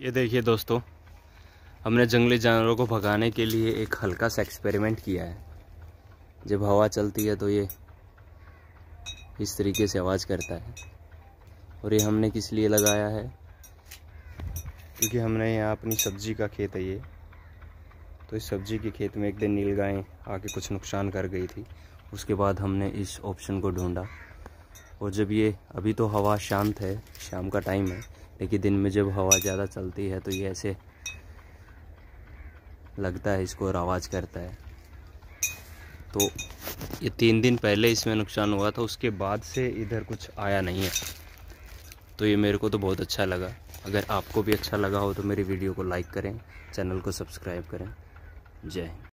ये देखिए दोस्तों, हमने जंगली जानवरों को भगाने के लिए एक हल्का सा एक्सपेरिमेंट किया है। जब हवा चलती है तो ये इस तरीके से आवाज़ करता है। और ये हमने किस लिए लगाया है? क्योंकि हमने यहाँ अपनी सब्ज़ी का खेत है ये। तो इस सब्ज़ी के खेत में एक दिन नील आके कुछ नुकसान कर गई थी। उसके बाद हमने इस ऑप्शन को ढूंढा। और जब ये, अभी तो हवा शांत है, शाम का टाइम है लेकिन दिन में जब हवा ज़्यादा चलती है तो ये ऐसे लगता है इसको और आवाज़ करता है। तो ये तीन दिन पहले इसमें नुकसान हुआ था, उसके बाद से इधर कुछ आया नहीं है। तो ये मेरे को तो बहुत अच्छा लगा। अगर आपको भी अच्छा लगा हो तो मेरी वीडियो को लाइक करें, चैनल को सब्सक्राइब करें। जय हिंद।